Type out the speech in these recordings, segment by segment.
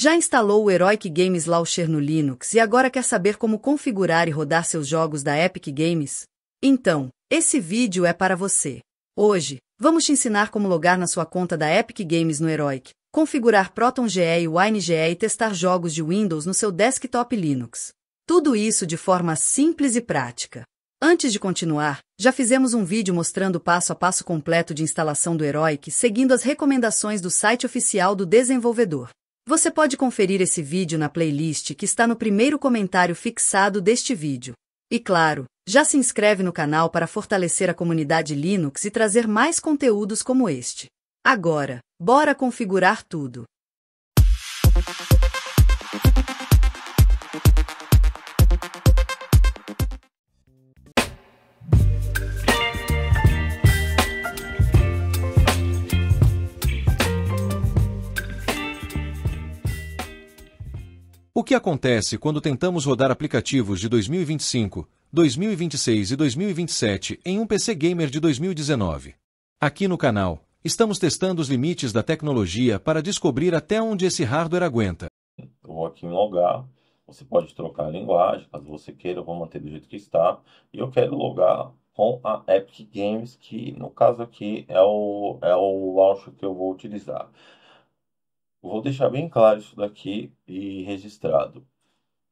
Já instalou o Heroic Games Launcher no Linux e agora quer saber como configurar e rodar seus jogos da Epic Games? Então, esse vídeo é para você. Hoje, vamos te ensinar como logar na sua conta da Epic Games no Heroic, configurar ProtonGE e WineGE e testar jogos de Windows no seu desktop Linux. Tudo isso de forma simples e prática. Antes de continuar, já fizemos um vídeo mostrando o passo a passo completo de instalação do Heroic seguindo as recomendações do site oficial do desenvolvedor. Você pode conferir esse vídeo na playlist que está no primeiro comentário fixado deste vídeo. E claro, já se inscreve no canal para fortalecer a comunidade Linux e trazer mais conteúdos como este. Agora, bora configurar tudo. Que acontece quando tentamos rodar aplicativos de 2025, 2026 e 2027 em um PC gamer de 2019? Aqui no canal, estamos testando os limites da tecnologia para descobrir até onde esse hardware aguenta. Eu vou aqui em logar, você pode trocar a linguagem, caso você queira, eu vou manter do jeito que está. E eu quero logar com a Epic Games, que no caso aqui é o, é o launcher que eu vou utilizar. Vou deixar bem claro isso daqui e registrado.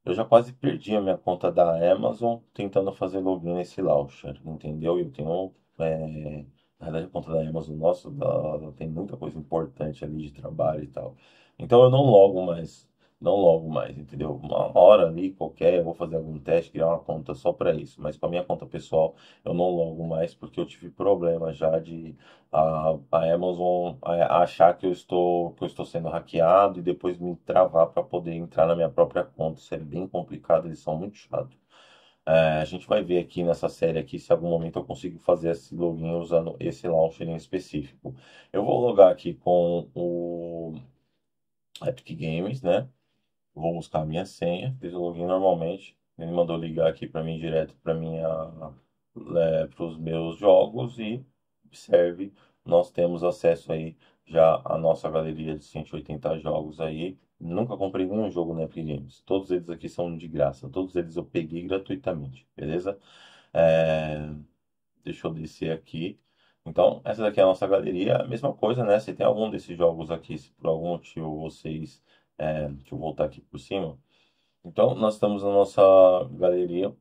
Eu já quase perdi a minha conta da Amazon tentando fazer login nesse launcher, entendeu? Eu tenho, é, na verdade, a conta da Amazon, nossa, ela tem muita coisa importante ali de trabalho e tal. Então eu não logo mais não logo mais, entendeu? Uma hora ali qualquer, eu vou fazer algum teste, criar uma conta só para isso. Mas com a minha conta pessoal, eu não logo mais porque eu tive problema já de a, a Amazon a, achar que eu estou que eu estou sendo hackeado e depois me travar para poder entrar na minha própria conta. Isso é bem complicado, eles são muito chatos. É, a gente vai ver aqui nessa série aqui se algum momento eu consigo fazer esse login usando esse launcher em específico. Eu vou logar aqui com o Epic Games, né? Vou buscar a minha senha, fiz o login normalmente. Ele mandou ligar aqui para mim direto para minha é, para os meus jogos e observe, nós temos acesso aí já à nossa galeria de 180 jogos aí. Nunca comprei nenhum jogo na Epic Games. Todos eles aqui são de graça. Todos eles eu peguei gratuitamente, beleza? É... Deixa eu descer aqui. Então, essa daqui é a nossa galeria. Mesma coisa, né? Se tem algum desses jogos aqui, se por algum motivo vocês é, deixa eu voltar aqui por cima. Então, nós estamos na nossa galeria.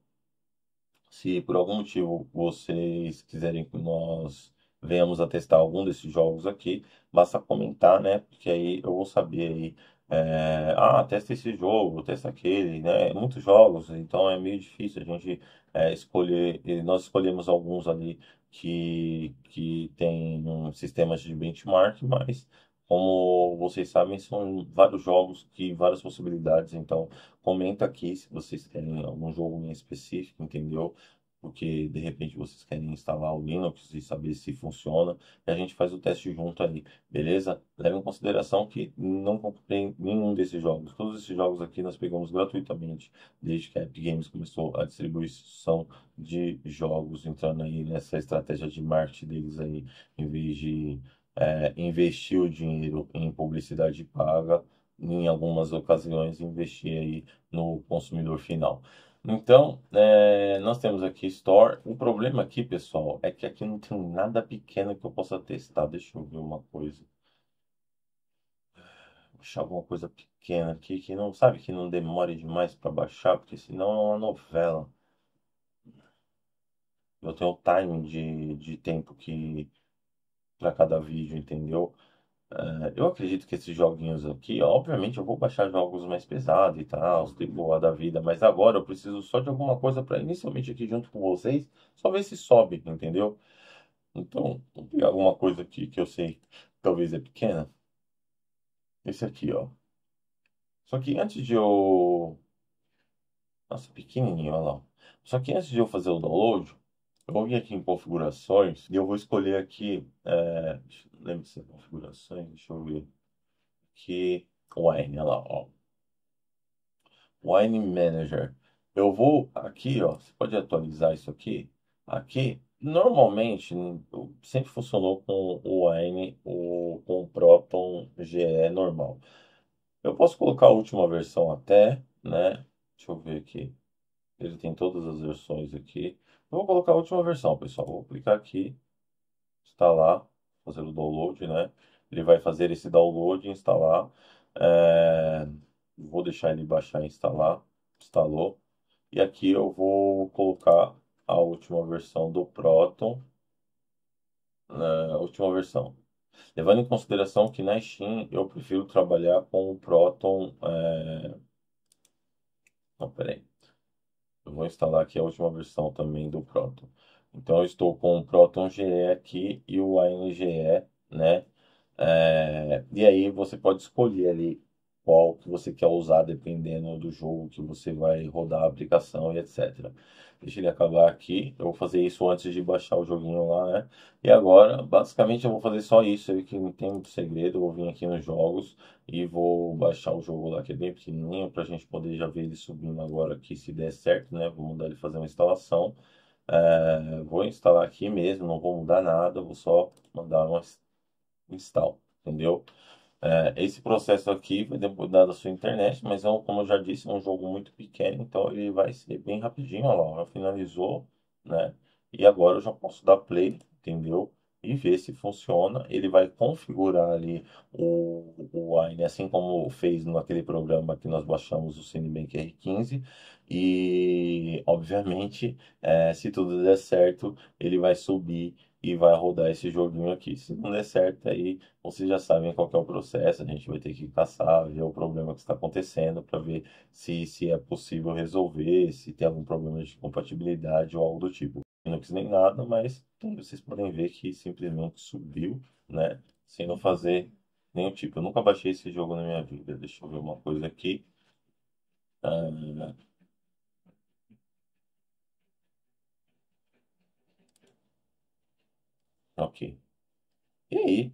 Se por algum motivo vocês quiserem que nós venhamos a testar algum desses jogos aqui, basta comentar, né? Porque aí eu vou saber aí. É, ah, testa esse jogo, testa aquele, né? Muitos jogos, então é meio difícil a gente é, escolher. Nós escolhemos alguns ali que, que tem um sistemas de benchmark, mas como vocês sabem, são vários jogos que várias possibilidades. Então, comenta aqui se vocês querem algum jogo em específico, entendeu? Porque de repente vocês querem instalar o Linux e saber se funciona. E a gente faz o teste junto aí, beleza? Leve em consideração que não comprei nenhum desses jogos. Todos esses jogos aqui nós pegamos gratuitamente desde que a Epic Games começou a distribuição de jogos, entrando aí nessa estratégia de marketing deles aí, em vez de é, investir o dinheiro em publicidade paga, em algumas ocasiões investir aí no consumidor final. Então, é, nós temos aqui Store. O problema aqui, pessoal, é que aqui não tem nada pequeno que eu possa testar. Deixa eu ver uma coisa. Vou achar alguma coisa pequena aqui que não sabe que não demore demais para baixar, porque senão é uma novela. Eu tenho o time de, de tempo que para cada vídeo, entendeu? Uh, eu acredito que esses joguinhos aqui, obviamente eu vou baixar jogos mais pesados e tal, tipo a da vida, mas agora eu preciso só de alguma coisa para inicialmente aqui junto com vocês, só ver se sobe, entendeu? Então, vou pegar alguma coisa aqui que eu sei talvez é pequena. Esse aqui, ó. Só que antes de eu... Nossa, pequenininho, olha lá. Só que antes de eu fazer o download, eu vou vir aqui em configurações e eu vou escolher aqui, é, lembre-se, configurações, deixa eu ver aqui, Wine, olha lá, ó. Wine Manager. Eu vou aqui, ó, você pode atualizar isso aqui. Aqui, normalmente, sempre funcionou com o Wine, o, com o Proton GE normal. Eu posso colocar a última versão até, né? Deixa eu ver aqui. Ele tem todas as versões aqui. Eu vou colocar a última versão, pessoal. Vou clicar aqui, instalar, fazer o download, né? Ele vai fazer esse download e instalar. É... Vou deixar ele baixar e instalar. Instalou. E aqui eu vou colocar a última versão do Proton. Né? A última versão. Levando em consideração que na Steam eu prefiro trabalhar com o Proton. É... Não, peraí. Eu vou instalar aqui a última versão também do Proton. Então eu estou com o Proton GE aqui e o ANGE, né? É... E aí você pode escolher ali qual que você quer usar dependendo do jogo que você vai rodar a aplicação e etc. Deixa ele acabar aqui. Eu vou fazer isso antes de baixar o joguinho lá, né? E agora, basicamente, eu vou fazer só isso aí que não tem muito segredo. Eu vou vir aqui nos jogos e vou baixar o jogo lá que é bem pequenininho para a gente poder já ver ele subindo agora aqui se der certo, né? Vou mandar ele fazer uma instalação. É, vou instalar aqui mesmo, não vou mudar nada, vou só mandar uma install, entendeu? É, esse processo aqui vai depender da sua internet, mas é, como eu já disse, é um jogo muito pequeno, então ele vai ser bem rapidinho. Olha lá, já finalizou, né? E agora eu já posso dar play, entendeu? E ver se funciona. Ele vai configurar ali o, o Wine, assim como fez naquele programa que nós baixamos o Cinebank R15. E, obviamente, é, se tudo der certo, ele vai subir e vai rodar esse joguinho aqui. Se não der certo, aí vocês já sabem qual é o processo. A gente vai ter que caçar, ver o problema que está acontecendo para ver se, se é possível resolver, se tem algum problema de compatibilidade ou algo do tipo. Quis nem nada, mas vocês podem ver que simplesmente subiu, né? Sem não fazer nenhum tipo. Eu nunca baixei esse jogo na minha vida. Deixa eu ver uma coisa aqui. Ah, ok. E aí,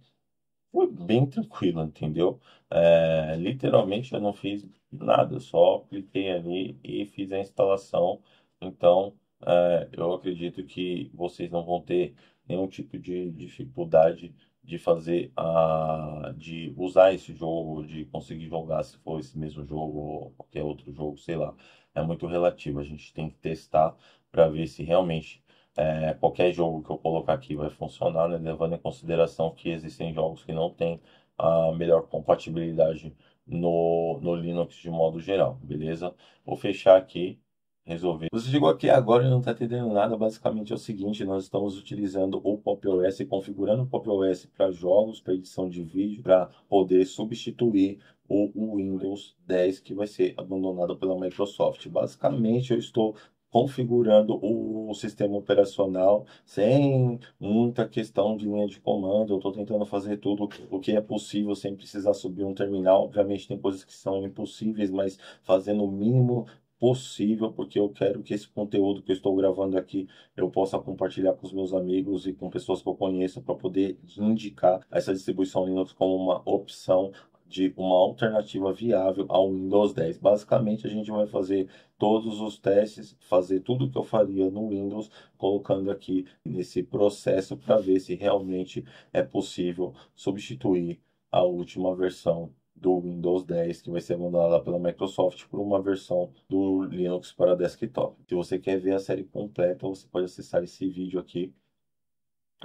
foi bem tranquilo, entendeu? É, literalmente eu não fiz nada, só cliquei ali e fiz a instalação. Então, é, eu acredito que vocês não vão ter nenhum tipo de dificuldade de fazer a, de usar esse jogo, de conseguir jogar se for esse mesmo jogo ou qualquer outro jogo, sei lá. É muito relativo. A gente tem que testar para ver se realmente é, qualquer jogo que eu colocar aqui vai funcionar, né? levando em consideração que existem jogos que não têm a melhor compatibilidade no, no Linux de modo geral, beleza? Vou fechar aqui, resolver. Você chegou aqui agora e não está entendendo nada, basicamente é o seguinte, nós estamos utilizando o Pop OS, configurando o Pop OS para jogos, para edição de vídeo, para poder substituir o Windows 10 que vai ser abandonado pela Microsoft. Basicamente, eu estou configurando o sistema operacional sem muita questão de linha de comando. Eu estou tentando fazer tudo o que é possível sem precisar subir um terminal. Obviamente tem coisas que são impossíveis, mas fazendo o mínimo possível, porque eu quero que esse conteúdo que eu estou gravando aqui eu possa compartilhar com os meus amigos e com pessoas que eu conheço para poder indicar essa distribuição Linux como uma opção de uma alternativa viável ao Windows 10. Basicamente, a gente vai fazer todos os testes, fazer tudo que eu faria no Windows, colocando aqui nesse processo para ver se realmente é possível substituir a última versão do Windows 10 que vai ser mandada pela Microsoft por uma versão do Linux para desktop. Se você quer ver a série completa, você pode acessar esse vídeo aqui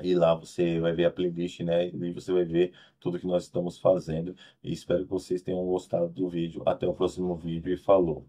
e lá você vai ver a playlist, né? E você vai ver tudo que nós estamos fazendo. E espero que vocês tenham gostado do vídeo. Até o próximo vídeo e falou!